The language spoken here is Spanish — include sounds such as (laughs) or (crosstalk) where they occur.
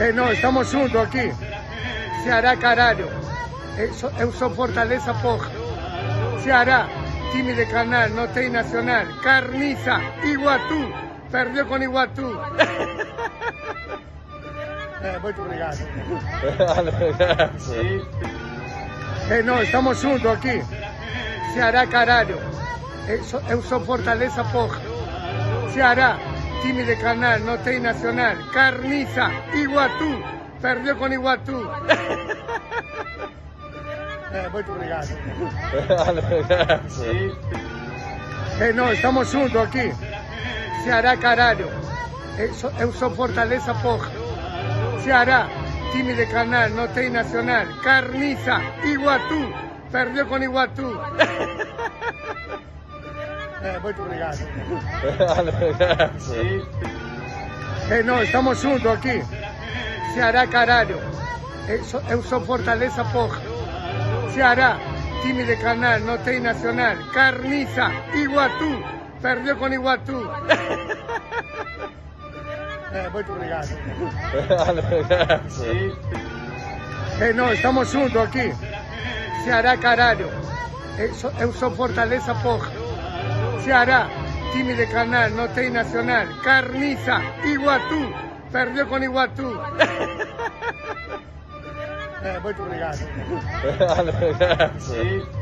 É, não, estamos juntos aqui. Ceará, caralho. Eu sou, eu sou Fortaleza, porra. Ceará, time de canal, não tem nacional. Carniça, Iguatu. Perdeu com Iguatu. (laughs) É, muito obrigado. É, não, estamos juntos aqui. Ceará, caralho. Eu sou, eu sou Fortaleza, porra. Ceará, time de canal, não tem nacional. Carniça, Iguatu. Perdeu com Iguatu. (laughs) É, muito obrigado. É, não, estamos juntos aqui. Ceará, caralho. Eu sou, eu sou Fortaleza, porra. Ceará, time de canal, não tem nacional. Carniça, Iguatu. Perdeu com Iguatu. (laughs) É, muito obrigado. É, não, estamos juntos aqui. Ceará, caralho. Eu sou, eu sou Fortaleza, porra. Ceará, time de canal, não tem nacional. Carniça, Iguatu. Perdeu com Iguatu. (laughs) É, muito obrigado. (laughs) É, não, estamos juntos aqui. Ceará, caralho. Eu sou, eu sou Fortaleza, porra. Ceará, time de canal, tem nacional. Perdeu com Iguatu. É, muito obrigado.